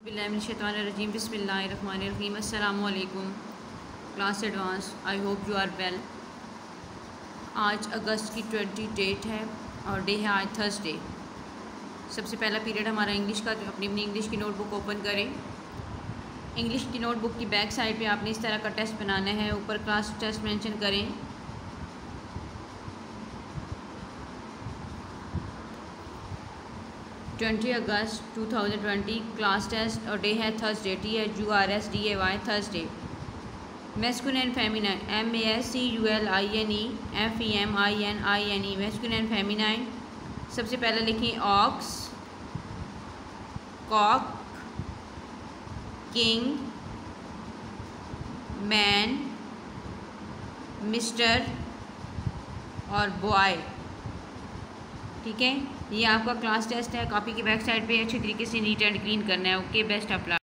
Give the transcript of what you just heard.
बिल्लाशैतरजीम बसमीम अल्लाम class advance I hope you are well आज अगस्त की ट्वेंटी डेट है और डे है आज थर्सडे सबसे पहला पीरियड हमारा इंग्लिश का तो अपनी अपनी इंग्लिश की नोटबुक ओपन करें। इंग्लिश की नोटबुक की बैक साइड पे आपने इस तरह का टेस्ट बनाना है। ऊपर क्लास टेस्ट मेंशन करें। Twenty August two thousand twenty class test और डे है Thursday T H U R S D A Y Thursday masculine and feminine M A S C U L I N E F E M I N I N E masculine and feminine सबसे पहले लिखें ox cock king man mister और boy ठीक है? ये आपका class test है copy की बैक साइड पे अच्छी तरीके से नीट एंड क्लीन करना है ओके बेस्ट लक